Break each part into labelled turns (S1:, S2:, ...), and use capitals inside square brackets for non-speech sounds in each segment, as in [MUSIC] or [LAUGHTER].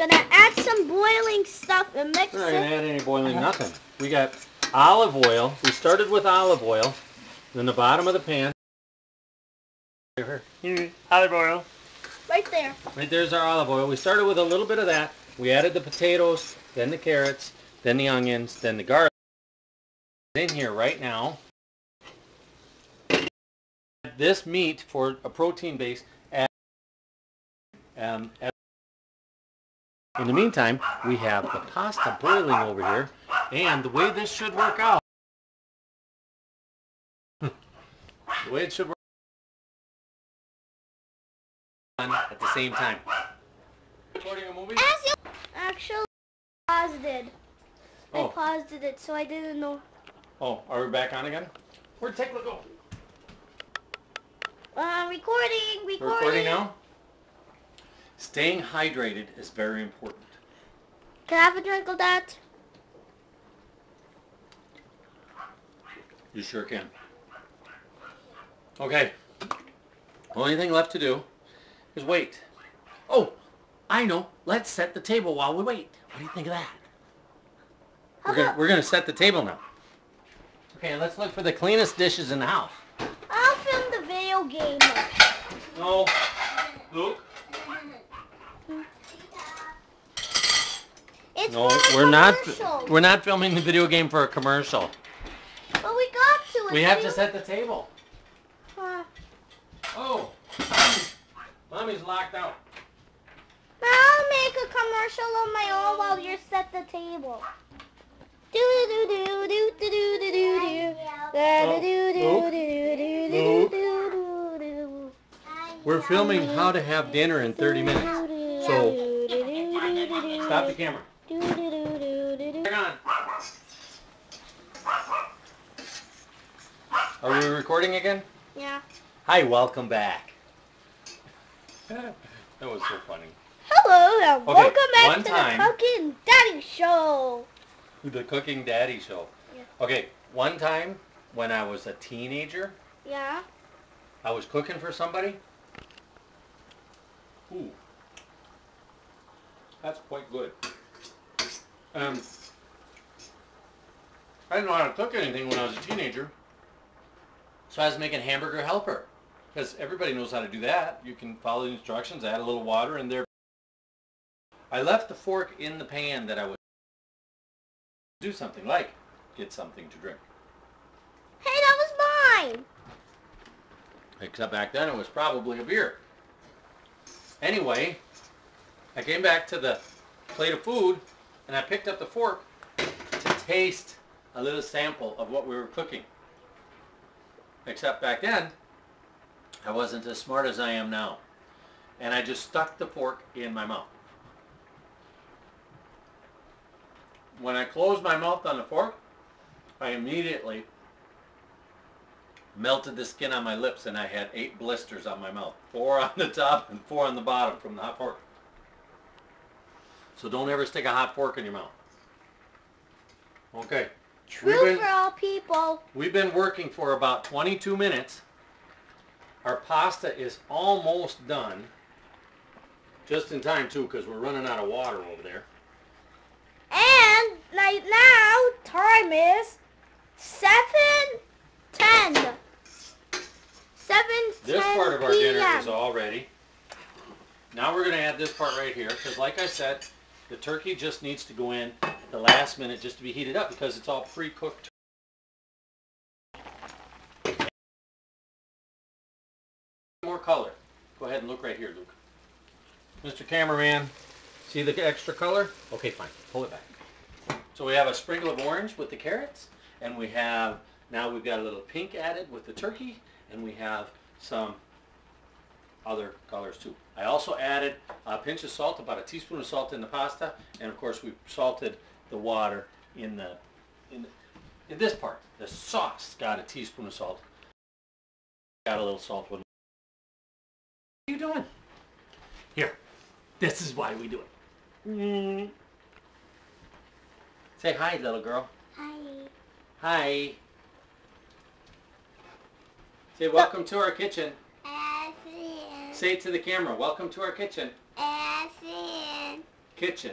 S1: Gonna add some boiling stuff and mix
S2: We're not
S1: it.
S2: add any boiling nothing. We got olive oil. We started with olive oil. Then the bottom of the pan. Olive oil.
S1: Right there.
S2: Right there's our olive oil. We started with a little bit of that. We added the potatoes, then the carrots, then the onions, then the garlic. In here right now. This meat for a protein base. add- Um, in the meantime, we have the pasta boiling over here, and the way this should work out, [LAUGHS] the way it should work on at the same time. Recording a movie?
S1: As you actually paused it. I
S2: Oh.
S1: paused it so I didn't know.
S2: Oh, are we back on again? Where'd Tekla go?
S1: Uh, recording, recording.
S2: We're recording now? Staying hydrated is very important.
S1: Can I have a drink of that?
S2: You sure can. Okay. Only thing left to do is wait. Oh, I know. Let's set the table while we wait. What do you think of that?
S1: How
S2: We're gonna, we're gonna set the table now. Okay, let's look for the cleanest dishes in the house.
S1: I'll film the video game.
S2: No. Luke?
S1: It's
S2: No, we're not. We're not filming the video game for a commercial.
S1: But we got to.
S2: We have to set the table.
S1: Uh,
S2: Oh, Mommy's, locked out.
S1: I'll make a commercial on my own while you set the table. Do do do do do do do do do. Da do do do do do do do do.
S2: We're filming how to have dinner in 30 minutes. So, stop the camera. Hang on. Are we recording again?
S1: Yeah.
S2: Hi, welcome back. [LAUGHS] that was so funny.
S1: Hello and
S2: Okay,
S1: welcome back to
S2: time-
S1: the Cooking Daddy Show.
S2: The Cooking Daddy Show.
S1: Yeah.
S2: Okay, one time when I was a teenager,
S1: Yeah.
S2: I was cooking for somebody. Ooh. That's quite good. Um, I didn't know how to cook anything when I was a teenager. So I was making hamburger helper. Because everybody knows how to do that. You can follow the instructions, add a little water in there. I left the fork in the pan that I was do something like get something to drink.
S1: Hey, that was mine.
S2: Except back then it was probably a beer. Anyway, I came back to the plate of food and I picked up the fork to taste a little sample of what we were cooking. Except back then, I wasn't as smart as I am now. And I just stuck the fork in my mouth. When I closed my mouth on the fork, I immediately melted the skin on my lips and I had eight blisters on my mouth. Four on the top and four on the bottom from the hot fork. So don't ever stick a hot fork in your mouth. Okay.
S1: True
S2: We've been-
S1: for all people.
S2: We've been working for about 22 minutes. Our pasta is almost done. Just in time too because we're running out of water over there.
S1: And right now, time is seven ten. Seven
S2: This part of our dinner is all ready. Now we're going to add this part right here because like I said, the turkey just needs to go in the last minute just to be heated up because it's all pre-cooked. More color. Go ahead and look right here, Luke. Mr. Cameraman, see the extra color? Okay, fine. Pull it back. So we have a sprinkle of orange with the carrots, and we have, now we've got a little pink added with the turkey, and we have some other colors too. I also added a pinch of salt, about a teaspoon of salt in the pasta, and of course we salted the water in the, in, in this part. The sauce got a teaspoon of salt. Got a little salt What are you doing? Here, this is why we do it. Mm. Say hi, little girl.
S1: Hi.
S2: Hi. Say welcome to our kitchen. Say it to the camera. Welcome to our kitchen.
S1: Aspen.
S2: Kitchen.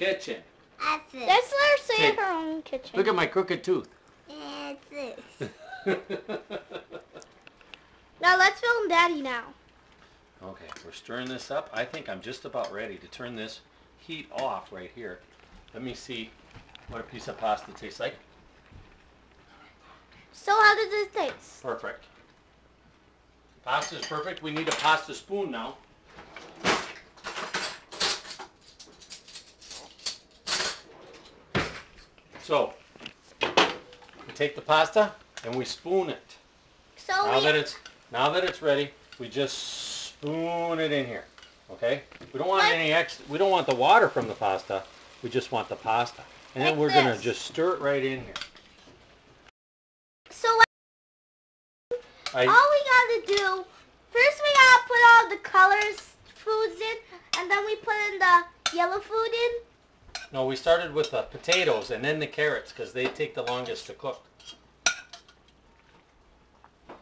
S2: Kitchen.
S3: Acid.
S1: Let's let her say
S2: Hey,
S1: her own kitchen.
S2: Look at my crooked tooth.
S3: Acid. [LAUGHS]
S1: Now let's film Daddy now.
S2: okay, we're stirring this up. I think I'm just about ready to turn this heat off right here. Let me see what a piece of pasta tastes like.
S1: So how does this taste?
S2: Perfect. Pasta's perfect. We need a pasta spoon now. So, we take the pasta and we spoon it.
S1: So
S2: Now that it's now that it's ready, we just spoon it in here. Okay? We don't want
S1: Like-
S2: any ex we don't want the water from the pasta. We just want the pasta. And then we're gonna just stir it right in here.
S1: so
S2: I,
S1: all we gotta do first we gotta put all the colors foods in and then we put in the yellow food in.
S2: No, we started with the potatoes and then the carrots because they take the longest to cook.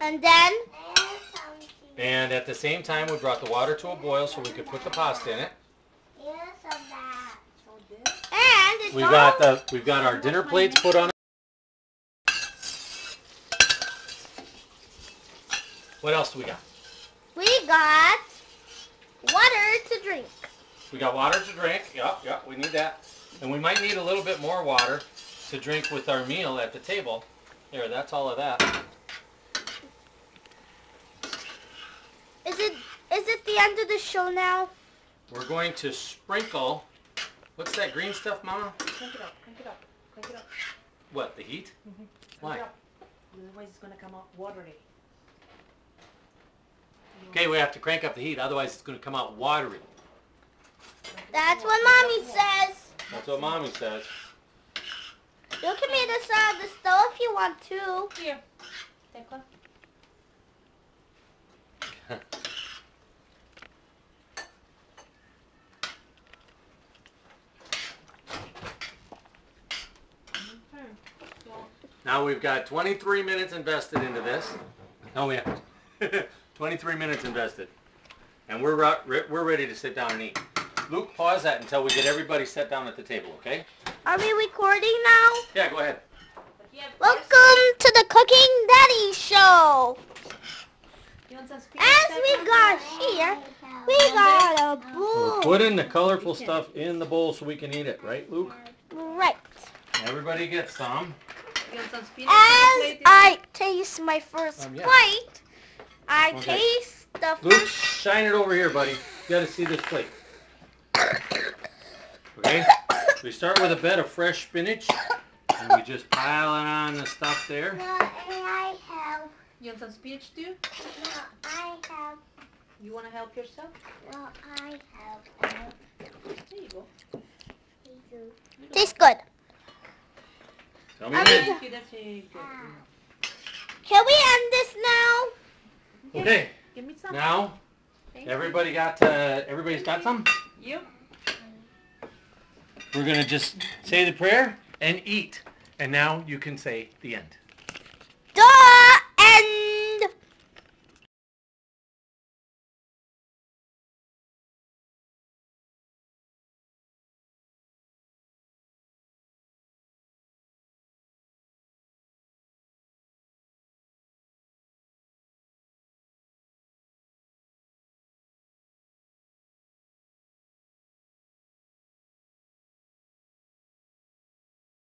S1: And then
S2: And at the same time, we brought the water to a boil so we could put the pasta in it.
S1: and it's
S2: We got the we've got our dinner plates put on. What else do we got?
S1: we got water to drink.
S2: We got water to drink. Yep, yep, we need that. And we might need a little bit more water to drink with our meal at the table. There, that's all of that.
S1: Is it is it the end of the show now?
S2: We're going to sprinkle. What's that green stuff, Mama?
S4: Crank it up, crank it up, crank it up.
S2: What, the heat? Mm-hmm.
S4: Crank
S2: Why?
S4: it. Otherwise it's gonna come out watery.
S2: Okay, we have to crank up the heat, otherwise it's going to come out watery.
S1: That's what mommy says.
S2: That's what Mommy says.
S1: You can make the side uh, of the stove if you want to.
S4: Here, take one. [LAUGHS]
S2: Now we've got 23 minutes invested into this. Oh, yeah, [LAUGHS] 23 minutes invested. And we're, re- we're ready to sit down and eat. Luke, pause that until we get everybody set down at the table, okay?
S1: Are we recording now?
S2: Yeah, go ahead.
S1: Welcome to the Cooking Daddy Show.
S4: You want some spinach
S1: As we got here, we got a bowl.
S2: We're putting the colorful stuff in the bowl so we can eat it, right, Luke?
S1: Right.
S2: Everybody gets some.
S4: You want some spinach on the
S1: As? I taste my first
S2: Um, yeah.
S1: plate, I
S2: Okay.
S1: taste the
S2: Luke, shine it over here, buddy. You gotta see this plate. Okay? We start with a bed of fresh spinach. And we just pile it on the stuff there.
S3: No, I have.
S4: You want some spinach too?
S3: No, I have.
S4: You wanna help yourself?
S3: No, I have.
S4: There you go.
S1: Tastes good.
S2: Tell me
S1: I
S4: Thank you, that's very good.
S1: Can we end this now?
S2: Okay,
S4: Give me some.
S2: now
S4: Thank you.
S2: everybody got uh, everybody's got some.
S4: You?
S2: We're gonna just say the prayer and eat. And now you can say the end.